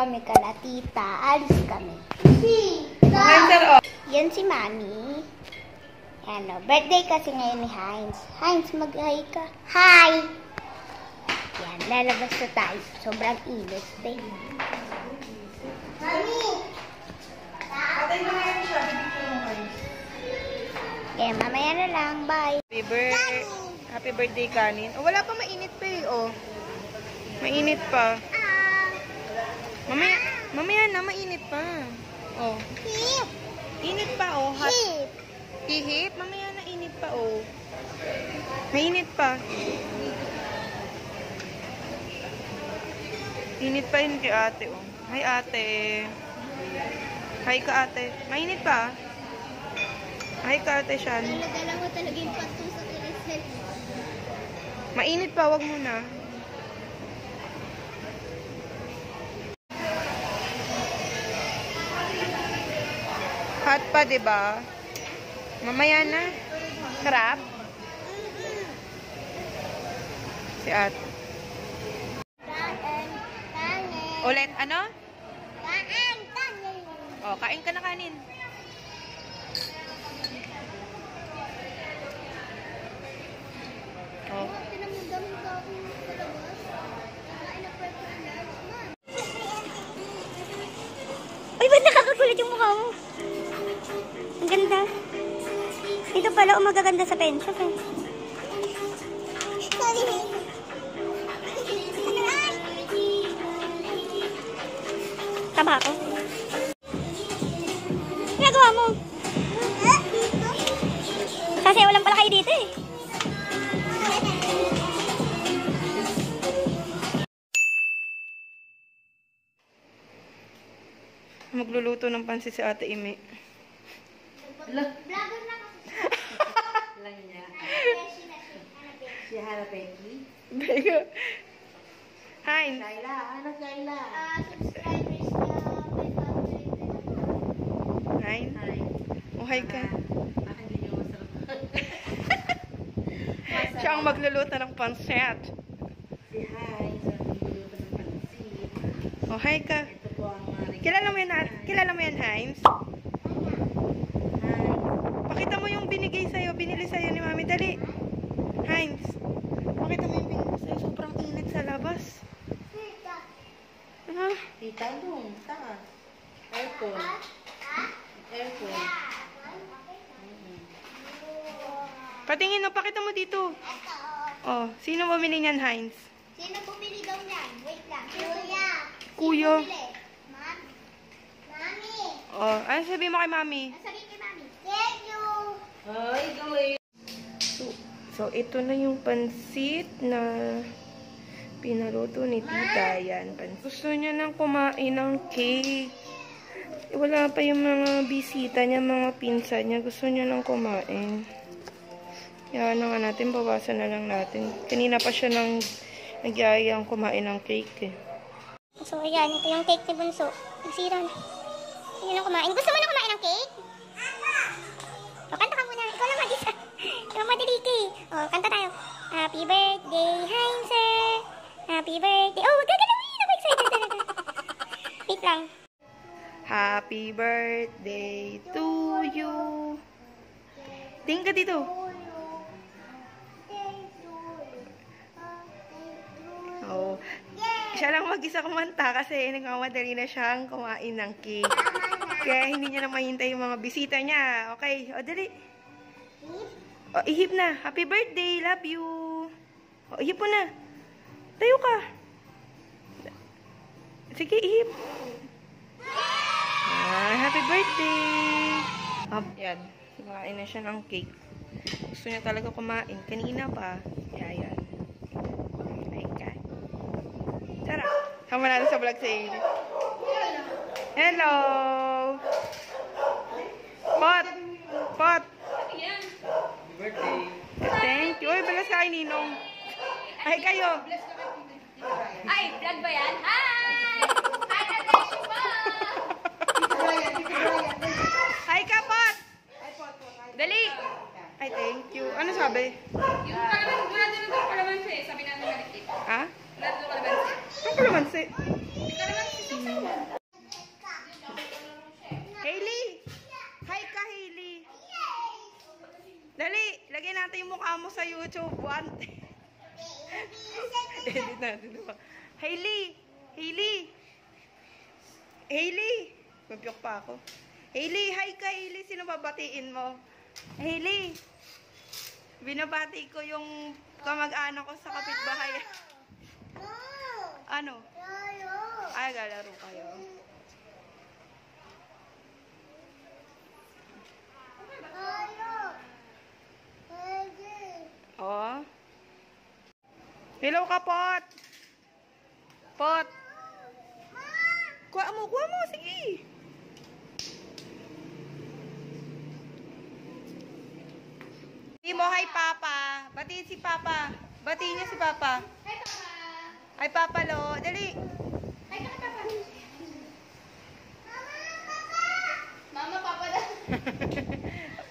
kami kala tita. Alis kami. Hunter, oh. Yan si Mami. Ano, birthday kasi ngayon ni Heinz. Heinz, mag-hi ka. Hi! Yan, lalabas na tayo. Sobrang init, baby. Mami! Patay na ngayon siya. Bibigyan mo kayo. Kaya mamaya na lang. Bye. Happy birthday. Happy birthday, kanin. Oh, wala pa mainit pa eh, oh. Mainit pa. Mamaya, mamaya na, mainit pa. Oh. hip! Init pa, oh. Hot. Hip! Hihip. Mamaya na, init pa, oh. Mainit pa. Init pa yun kay ate, oh. Hi, ate. Hi ka, ate. Mainit pa. Hi ka, ate, Shan. Dala mo talaga yung sa kilisel. Mainit pa, wag muna. Hot pa, 'di ba? Mamaya na. Sarap. Si At. Ulit, ano? Kain, kain. Oh, kain ka na kanin. Oh. Uy, ba't nakakagulat yung mukha mo? Ang ganda. Ito pala, umagaganda sa pensiyon eh. Sorry. Tama ako. Ginagawa mo? Kasi walang pala kayo dito eh. Magluluto ng pansit si Ate Imi. Vlogger na kasi. lang niya. Si Harapeki. Bega. Hi. Kayla, ano Kayla? Ah, subscribers na 500. Hi. Hi. Oh, hi ka. Hindi niyo masarap? Siya ang magluluto ng pansit. Si Hi, sa nagluluto ng pansit. Oh, hi ka. Ito po ang. Kilala mo yan, kilala mo yan, Heinz? Pakita mo yung binigay sa'yo, binili sa'yo ni Mami. Dali. Heinz. Pakita mo yung binili sa'yo. Sobrang init sa labas. Ah, Tita doon, taas. Aircon. Aircon. Mm-mm. patingin na, pakita mo dito. Oh, sino bumili niyan, Heinz? Sino bumili daw niyan? Wait lang. Kuya. Kuya. Sino bumili? Ma'am? Mami. Oh, ano sabihin mo kay Mami? Sabihin kay Mami. Thank you. Ay, gawin. So, so, ito na yung pansit na pinaluto ni tita. Yan, pansit. Gusto niya nang kumain ng cake. Wala pa yung mga bisita niya, mga pinsan niya. Gusto niya nang kumain. Yan na nga natin, bawasan na lang natin. Kanina pa siya nang nagyayang kumain ng cake eh. So, ayan. Ito yung cake ni Bunso. Nagsira na. Hindi na kumain. Gusto mo na kumain ng cake? Ikaw madaliki. O, kanta tayo. Happy birthday, Heinze. Happy birthday. Oh, wag ka galawin. Ako excited talaga. Wait lang. Happy birthday to you. Tingin ka dito. Oh. Siya lang mag-isa kumanta kasi nagmamadali na siyang kumain ng cake. Kaya hindi niya na mahintay yung mga bisita niya. Okay, o dali. O, ihip na. Happy birthday, love you. O, ihip mo na. Tayo ka. Sige, ihip. Ah, happy birthday! Up, yan. Kumain na siya ng cake. Gusto niya talaga kumain. Kanina pa. Kaya yan. Kain ka. Tara. Sama natin sa vlog sa iyo. Hello! Pot! Pot! Birthday. Thank you. Uy, balas ka kay Ninong. Ay, kayo. Ay, vlog ba yan? Hi! natin yung mukha mo sa YouTube. One. Edit natin diba? Hailey! Hailey! Hailey! Mabiyok pa ako. Hailey, hi ka Hailey. Sino babatiin mo? Hailey! Binabati ko yung kamag-anak ko sa kapitbahay. Ano? Ay, galaro kayo. Ay, Oh. Hello ka, Pot. Pot. Kuha mo, kuha mo. Sige. Hindi mo, hi, Papa. Batiin si Papa. Batiin niya si Papa. Hi, Papa. Hi, Papa, lo. Dali. Hi, ka na, Papa. Mama, Papa daw.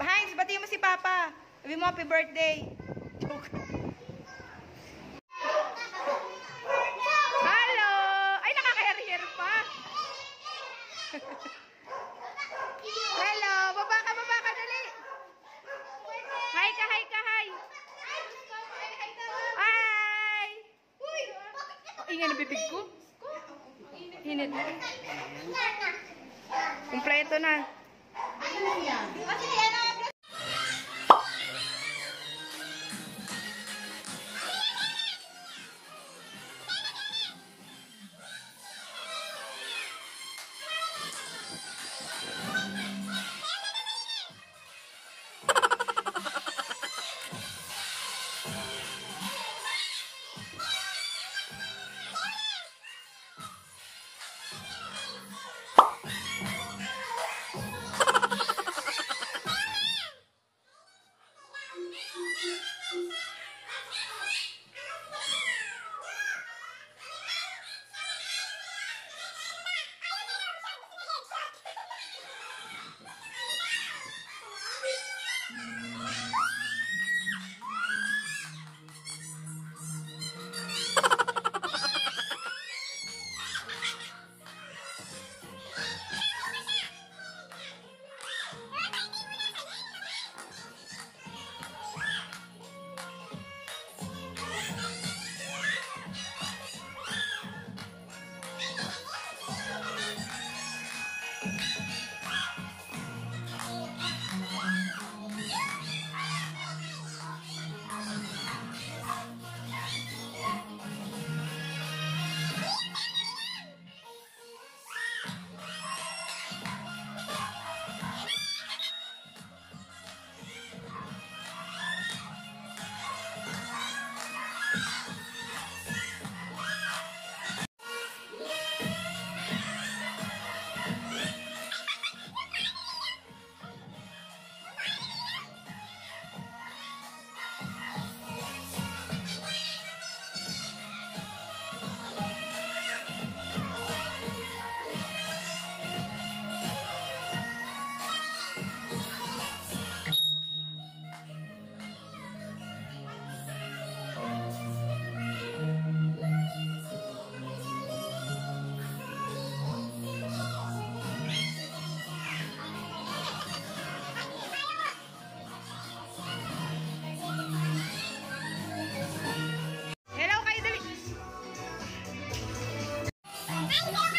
Heinz, batiin mo si Papa. Sabi mo, happy birthday. Hello! Ay, naka-carrier pa. Hello! Baba ka, baba ka, dali. Hi ka, hi ka, hi. Hi! Uy! Ingay na bibig ko. Hinit. Kompleto na. Hello kayo, dali. Ay, Don't worry.